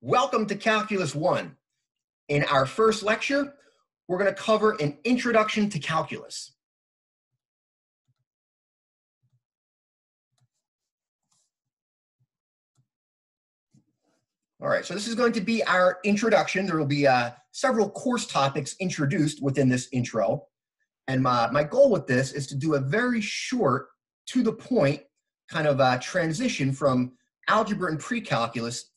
Welcome to Calculus 1. In our first lecture, we're going to cover an introduction to calculus. All right, so this is going to be our introduction. There will be uh, several course topics introduced within this intro. And my, my goal with this is to do a very short, to the point kind of uh, transition from algebra and pre-calculus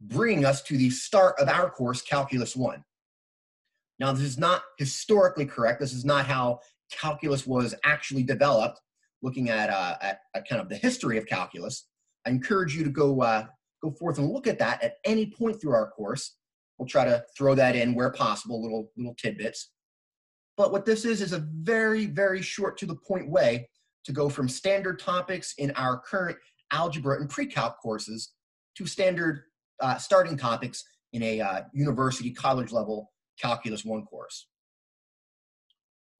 bringing us to the start of our course, Calculus 1. Now, this is not historically correct. This is not how calculus was actually developed, looking at, uh, at, at, kind of the history of calculus. I encourage you to go, uh, go forth and look at that at any point through our course. We'll try to throw that in where possible, little, little tidbits. But what this is, is a very, very short to the point way to go from standard topics in our current algebra and pre-calc courses to standard uh, starting topics in a uh, university college level calculus one course.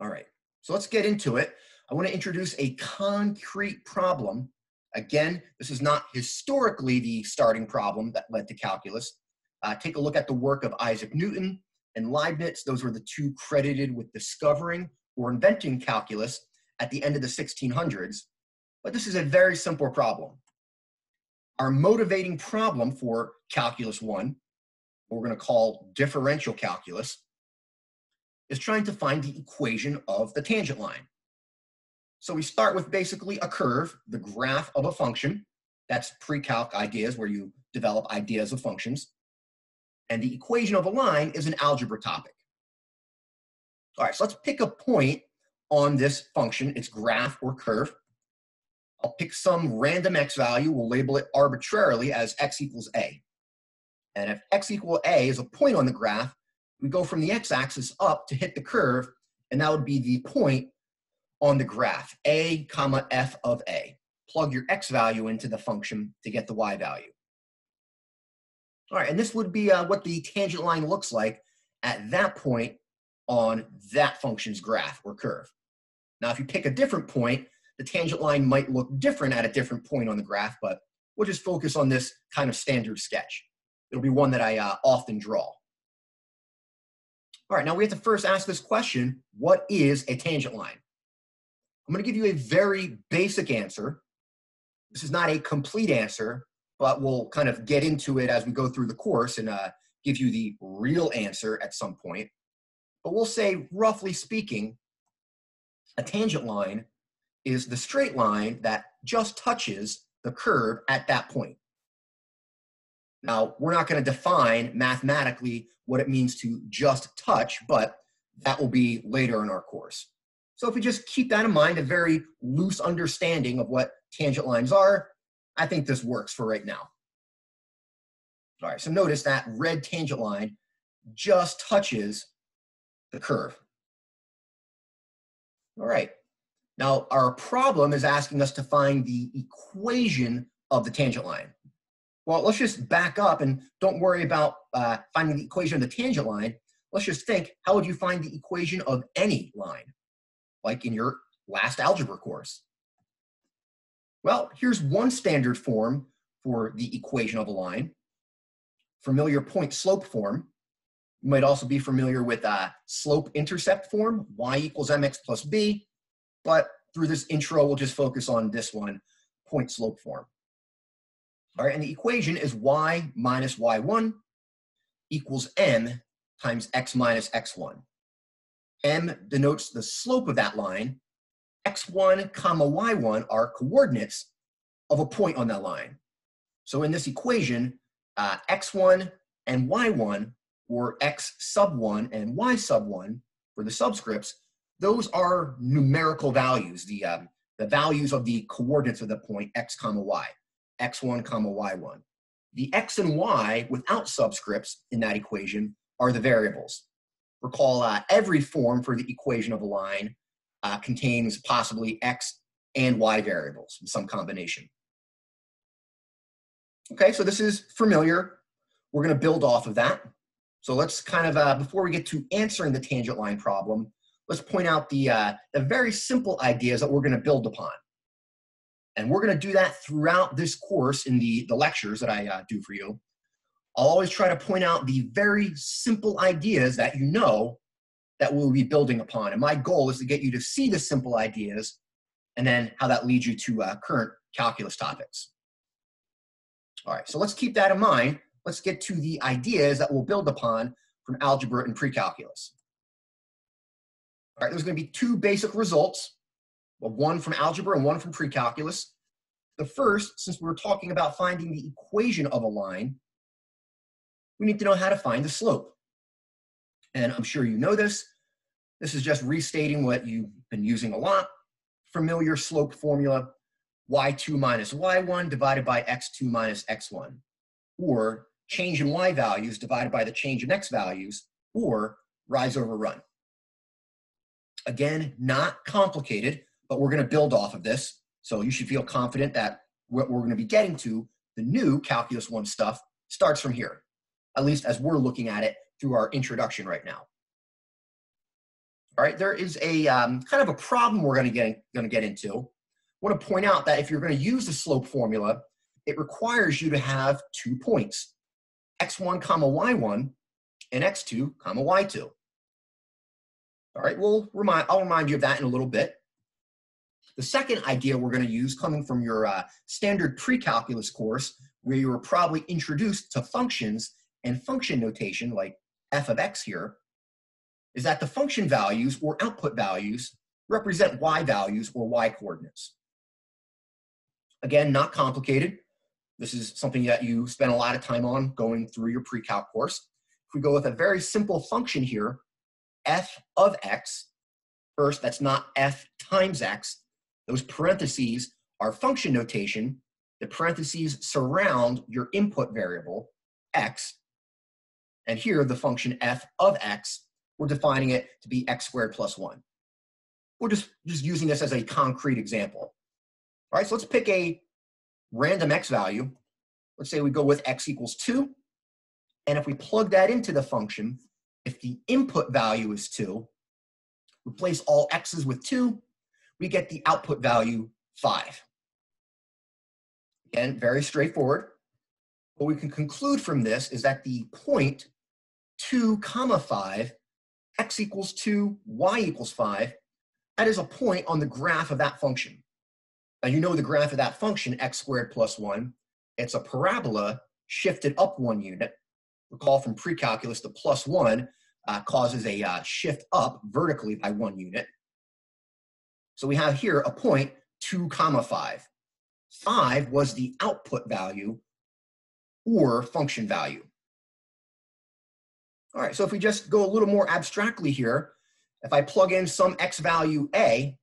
All right, so let's get into it. I want to introduce a concrete problem. Again, this is not historically the starting problem that led to calculus. Uh, take a look at the work of Isaac Newton and Leibniz. Those were the two credited with discovering or inventing calculus at the end of the 1600s. But this is a very simple problem. Our motivating problem for calculus one, what we're going to call differential calculus, is trying to find the equation of the tangent line. So we start with basically a curve, the graph of a function. That's pre-calc ideas where you develop ideas of functions. And the equation of a line is an algebra topic. All right, so let's pick a point on this function, its graph or curve. I'll pick some random x value, we'll label it arbitrarily as x equals a. And if x equal a is a point on the graph, we go from the x-axis up to hit the curve, and that would be the point on the graph, a comma f of a. Plug your x value into the function to get the y value. All right, and this would be uh, what the tangent line looks like at that point on that function's graph or curve. Now, if you pick a different point, the tangent line might look different at a different point on the graph, but we'll just focus on this kind of standard sketch. It'll be one that I uh, often draw. All right, now we have to first ask this question, what is a tangent line? I'm gonna give you a very basic answer. This is not a complete answer, but we'll kind of get into it as we go through the course and uh, give you the real answer at some point. But we'll say, roughly speaking, a tangent line is the straight line that just touches the curve at that point. Now, we're not going to define mathematically what it means to just touch, but that will be later in our course. So if we just keep that in mind, a very loose understanding of what tangent lines are, I think this works for right now. All right, so notice that red tangent line just touches the curve. All right, now, our problem is asking us to find the equation of the tangent line. Well, let's just back up and don't worry about uh, finding the equation of the tangent line. Let's just think, how would you find the equation of any line, like in your last algebra course? Well, here's one standard form for the equation of a line. Familiar point-slope form. You might also be familiar with uh, slope-intercept form, y equals mx plus b, but through this intro, we'll just focus on this one, point slope form. All right, and the equation is y minus y1 equals m times x minus x1. m denotes the slope of that line. x1 comma y1 are coordinates of a point on that line. So in this equation, uh, x1 and y1, or x sub 1 and y sub 1 for the subscripts, those are numerical values, the, um, the values of the coordinates of the point x comma y, x1 comma y1. The x and y without subscripts in that equation are the variables. Recall uh, every form for the equation of a line uh, contains possibly x and y variables in some combination. Okay, so this is familiar. We're going to build off of that. So let's kind of, uh, before we get to answering the tangent line problem, let's point out the, uh, the very simple ideas that we're going to build upon. And we're going to do that throughout this course in the, the lectures that I uh, do for you. I'll always try to point out the very simple ideas that you know that we'll be building upon. And my goal is to get you to see the simple ideas and then how that leads you to uh, current calculus topics. All right, so let's keep that in mind. Let's get to the ideas that we'll build upon from algebra and pre-calculus. All right, there's going to be two basic results, one from algebra and one from pre-calculus. The first, since we're talking about finding the equation of a line, we need to know how to find the slope. And I'm sure you know this. This is just restating what you've been using a lot. Familiar slope formula, y2 minus y1 divided by x2 minus x1. Or change in y values divided by the change in x values, or rise over run. Again, not complicated, but we're going to build off of this. So you should feel confident that what we're going to be getting to, the new Calculus 1 stuff, starts from here, at least as we're looking at it through our introduction right now. All right, there is a um, kind of a problem we're going to get going to get into. I want to point out that if you're going to use the slope formula, it requires you to have two points, x1 comma y1 and x2 comma y2. All right, we'll remind, I'll remind you of that in a little bit. The second idea we're going to use coming from your uh, standard pre-calculus course, where you were probably introduced to functions and function notation like f of x here, is that the function values or output values represent y values or y coordinates. Again, not complicated. This is something that you spend a lot of time on going through your pre-calc course. If we go with a very simple function here, f of x, first, that's not f times x. Those parentheses are function notation. The parentheses surround your input variable, x. And here, the function f of x, we're defining it to be x squared plus 1. We're just, just using this as a concrete example. All right, so let's pick a random x value. Let's say we go with x equals 2. And if we plug that into the function, if the input value is 2, replace all x's with 2, we get the output value 5. Again, very straightforward. What we can conclude from this is that the point 2 comma 5, x equals 2, y equals 5, that is a point on the graph of that function. Now you know the graph of that function, x squared plus 1. It's a parabola shifted up one unit. Recall from pre-calculus, the plus 1 uh, causes a uh, shift up vertically by one unit. So we have here a point 2 comma 5. 5 was the output value or function value. All right, so if we just go a little more abstractly here, if I plug in some x value a,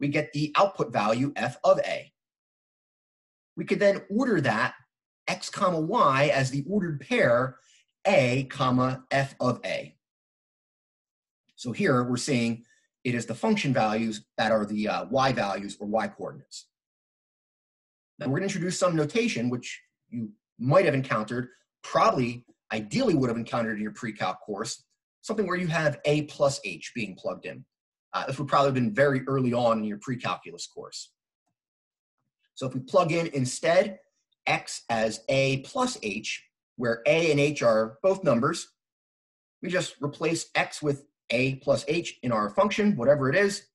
we get the output value f of a. We could then order that x comma y as the ordered pair a comma f of a. So here we're seeing it is the function values that are the uh, y values or y coordinates. Now we're going to introduce some notation which you might have encountered, probably ideally would have encountered in your pre-calc course, something where you have a plus h being plugged in. Uh, this would probably have been very early on in your pre-calculus course. So if we plug in instead x as a plus h, where a and h are both numbers, we just replace x with a plus h in our function, whatever it is.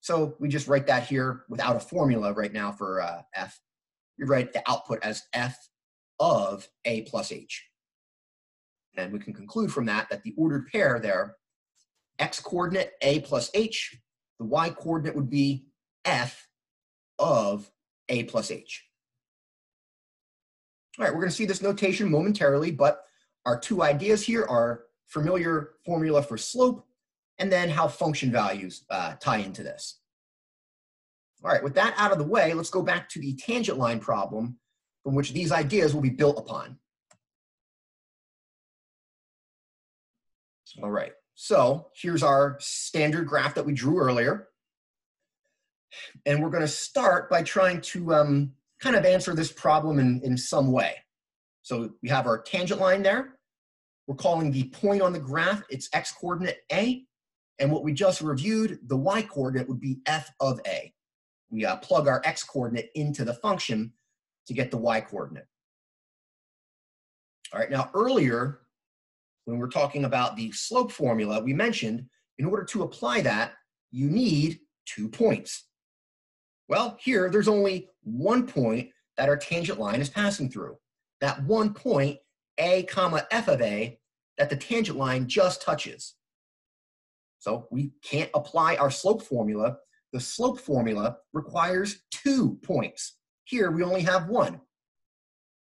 So we just write that here without a formula right now for uh, f. We write the output as f of a plus h. And we can conclude from that that the ordered pair there x coordinate a plus h, the y coordinate would be f of a plus h. All right, we're going to see this notation momentarily, but our two ideas here are familiar formula for slope and then how function values uh, tie into this. All right, with that out of the way, let's go back to the tangent line problem from which these ideas will be built upon. All right. So here's our standard graph that we drew earlier. And we're going to start by trying to um, kind of answer this problem in, in some way. So we have our tangent line there. We're calling the point on the graph, its x-coordinate A. And what we just reviewed, the y-coordinate would be f of A. We uh, plug our x-coordinate into the function to get the y-coordinate. All right, now earlier, when we're talking about the slope formula, we mentioned in order to apply that, you need two points. Well, here, there's only one point that our tangent line is passing through. That one point, a comma f of a, that the tangent line just touches. So we can't apply our slope formula. The slope formula requires two points. Here, we only have one.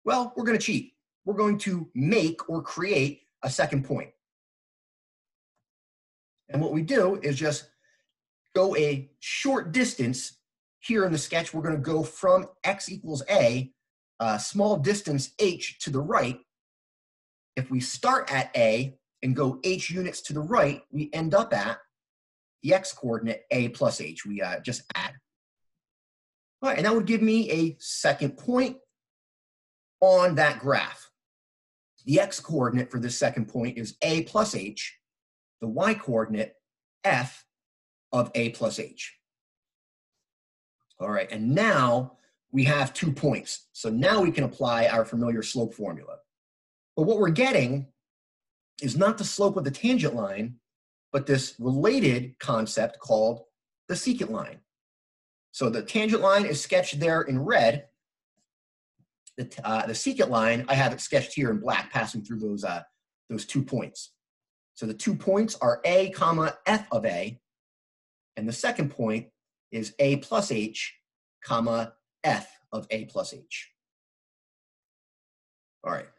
Well, we're going to cheat. We're going to make or create a second point. And what we do is just go a short distance. Here in the sketch, we're going to go from x equals a, a small distance h to the right. If we start at a and go h units to the right, we end up at the x coordinate a plus h. We uh, just add. All right, and that would give me a second point on that graph. The x coordinate for this second point is a plus h. The y coordinate, f of a plus h. All right, and now we have two points. So now we can apply our familiar slope formula. But what we're getting is not the slope of the tangent line, but this related concept called the secant line. So the tangent line is sketched there in red, the, uh, the secant line, I have it sketched here in black, passing through those, uh, those two points. So the two points are a comma f of a, and the second point is a plus h comma f of a plus h. All right,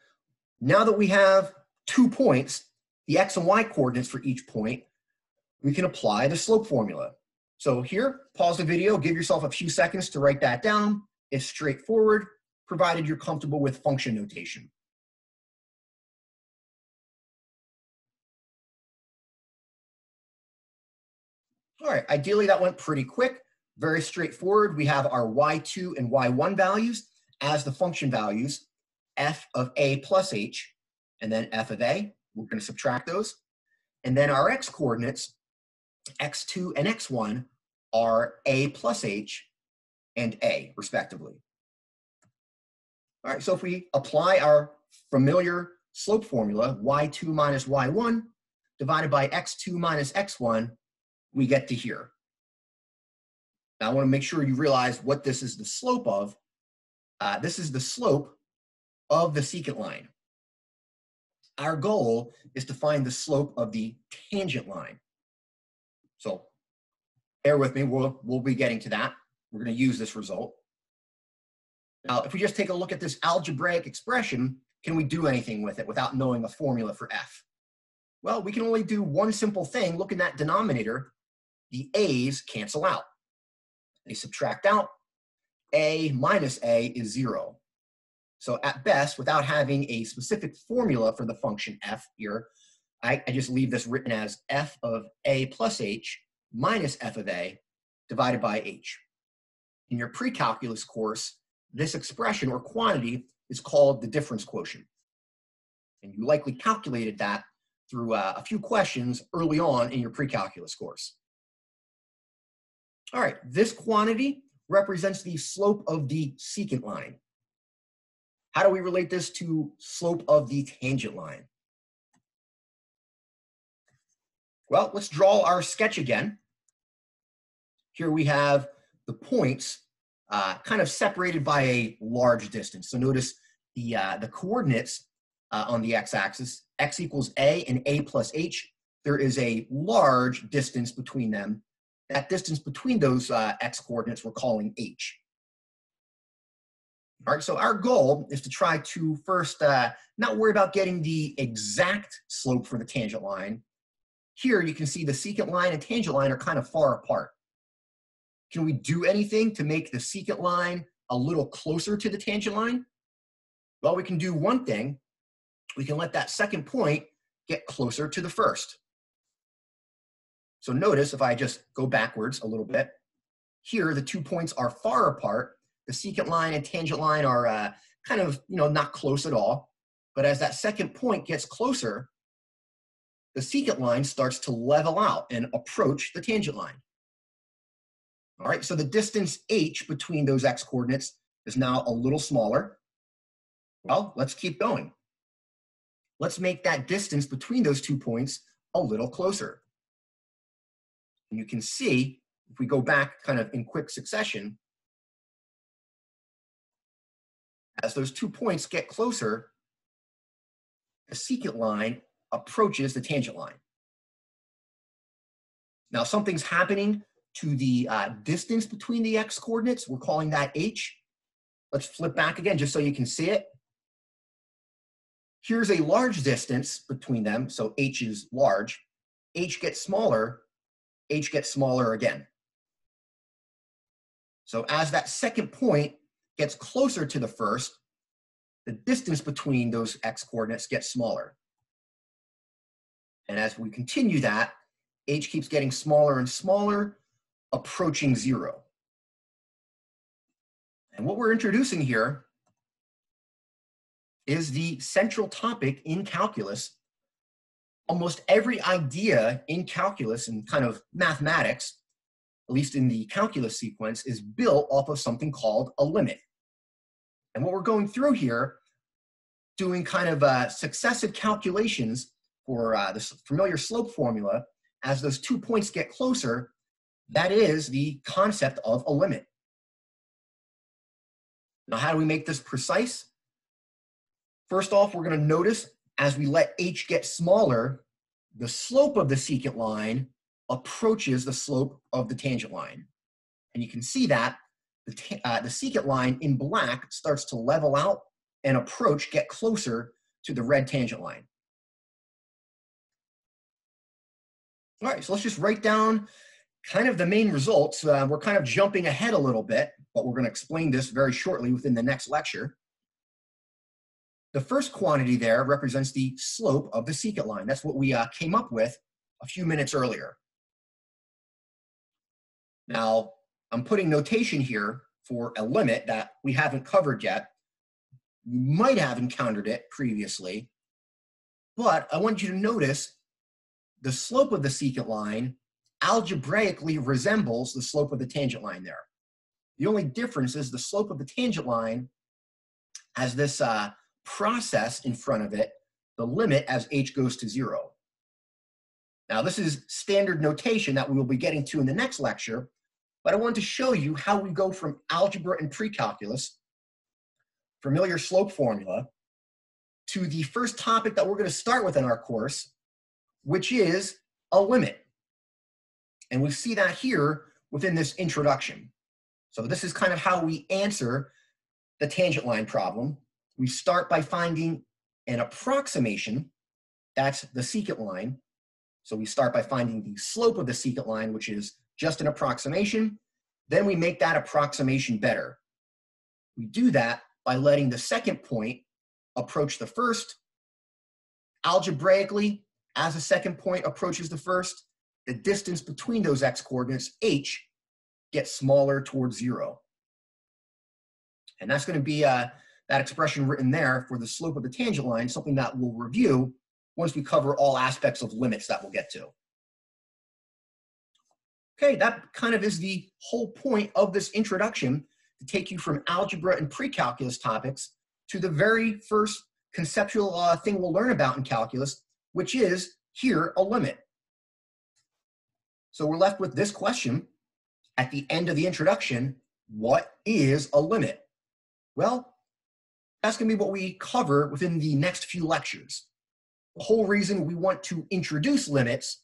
now that we have two points, the x and y coordinates for each point, we can apply the slope formula. So here, pause the video, give yourself a few seconds to write that down. It's straightforward provided you're comfortable with function notation. All right, ideally that went pretty quick, very straightforward. We have our y2 and y1 values as the function values, f of a plus h, and then f of a. We're going to subtract those. And then our x coordinates, x2 and x1, are a plus h and a, respectively. All right, so if we apply our familiar slope formula, y2 minus y1 divided by x2 minus x1, we get to here. Now I wanna make sure you realize what this is the slope of. Uh, this is the slope of the secant line. Our goal is to find the slope of the tangent line. So bear with me, we'll, we'll be getting to that. We're gonna use this result. Now, if we just take a look at this algebraic expression, can we do anything with it without knowing a formula for f? Well, we can only do one simple thing. Look in that denominator. The a's cancel out. They subtract out. a minus a is zero. So at best, without having a specific formula for the function f here, I, I just leave this written as f of a plus h minus f of a divided by h. In your pre-calculus course, this expression or quantity is called the difference quotient. And you likely calculated that through uh, a few questions early on in your pre-calculus course. All right, this quantity represents the slope of the secant line. How do we relate this to slope of the tangent line? Well, let's draw our sketch again. Here we have the points uh, kind of separated by a large distance. So notice the, uh, the coordinates uh, on the x-axis, x equals a and a plus h. There is a large distance between them. That distance between those uh, x coordinates we're calling h. All right, so our goal is to try to first uh, not worry about getting the exact slope for the tangent line. Here you can see the secant line and tangent line are kind of far apart. Can we do anything to make the secant line a little closer to the tangent line? Well, we can do one thing. We can let that second point get closer to the first. So notice if I just go backwards a little bit, here the two points are far apart. The secant line and tangent line are uh, kind of, you know, not close at all. But as that second point gets closer, the secant line starts to level out and approach the tangent line. All right, so the distance h between those x coordinates is now a little smaller. Well, let's keep going. let's make that distance between those two points a little closer. And you can see, if we go back kind of in quick succession, as those two points get closer, the secant line approaches the tangent line. Now something's happening to the uh, distance between the x coordinates. We're calling that h. Let's flip back again just so you can see it. Here's a large distance between them, so h is large. h gets smaller, h gets smaller again. So as that second point gets closer to the first, the distance between those x coordinates gets smaller. And as we continue that, h keeps getting smaller and smaller, approaching zero. And what we're introducing here is the central topic in calculus. Almost every idea in calculus and kind of mathematics, at least in the calculus sequence, is built off of something called a limit. And what we're going through here, doing kind of uh, successive calculations for uh, this familiar slope formula, as those two points get closer, that is the concept of a limit. Now, how do we make this precise? First off, we're going to notice as we let h get smaller, the slope of the secant line approaches the slope of the tangent line. And you can see that the, uh, the secant line in black starts to level out and approach, get closer to the red tangent line. All right, so let's just write down kind of the main results. Uh, we're kind of jumping ahead a little bit, but we're going to explain this very shortly within the next lecture. The first quantity there represents the slope of the secant line. That's what we uh, came up with a few minutes earlier. Now, I'm putting notation here for a limit that we haven't covered yet. You might have encountered it previously, but I want you to notice the slope of the secant line algebraically resembles the slope of the tangent line there. The only difference is the slope of the tangent line has this uh, process in front of it, the limit as h goes to zero. Now this is standard notation that we will be getting to in the next lecture, but I want to show you how we go from algebra and pre-calculus, familiar slope formula, to the first topic that we're going to start with in our course, which is a limit. And we see that here within this introduction. So this is kind of how we answer the tangent line problem we start by finding an approximation, that's the secant line. So we start by finding the slope of the secant line, which is just an approximation. Then we make that approximation better. We do that by letting the second point approach the first. Algebraically, as the second point approaches the first, the distance between those x coordinates, h, gets smaller towards zero. And that's going to be uh, that expression written there for the slope of the tangent line, something that we'll review once we cover all aspects of limits that we'll get to. Okay, that kind of is the whole point of this introduction to take you from algebra and pre-calculus topics to the very first conceptual uh, thing we'll learn about in calculus, which is here a limit. So we're left with this question at the end of the introduction, what is a limit? Well, that's to be what we cover within the next few lectures. The whole reason we want to introduce limits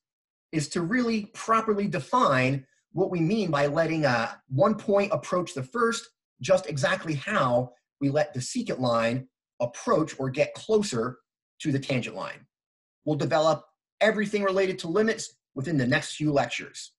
is to really properly define what we mean by letting a one point approach the first, just exactly how we let the secant line approach or get closer to the tangent line. We'll develop everything related to limits within the next few lectures.